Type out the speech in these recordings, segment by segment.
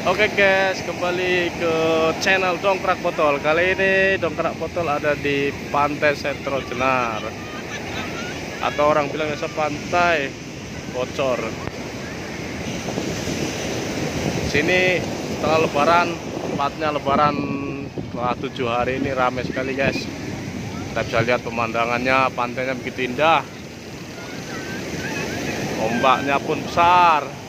Oke guys, kembali ke channel Dongkrak Botol. Kali ini Dongkrak Botol ada di Pantai Sentro Jenar. Atau orang bilangnya sepantai bocor. Sini setelah lebaran, tempatnya lebaran setelah tujuh hari ini ramai sekali guys. Kita bisa lihat pemandangannya, pantainya begitu indah. Ombaknya pun besar.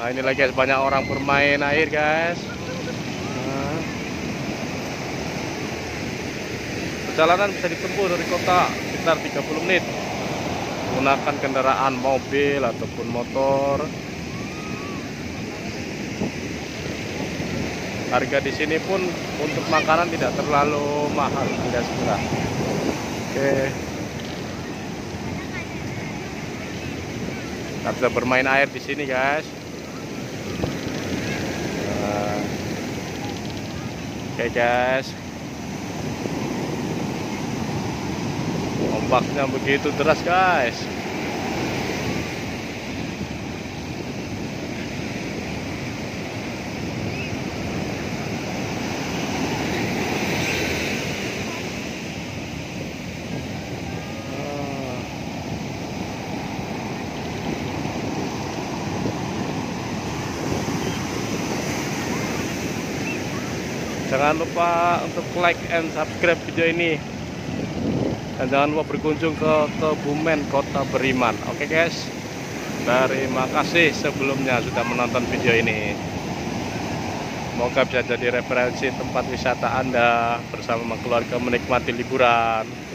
Nah, ini lagi banyak orang bermain air guys. Nah. Perjalanan bisa ditempuh dari kota sekitar 30 menit menggunakan kendaraan mobil ataupun motor. Harga di sini pun untuk makanan tidak terlalu mahal, tidak murah. Oke. Kita bisa bermain air di sini guys. Oke guys Ombaknya begitu deras guys jangan lupa untuk like and subscribe video ini. Dan jangan lupa berkunjung ke Kebumen Kota Beriman. Oke okay guys. Terima kasih sebelumnya sudah menonton video ini. Semoga bisa jadi referensi tempat wisata anda bersama keluarga menikmati liburan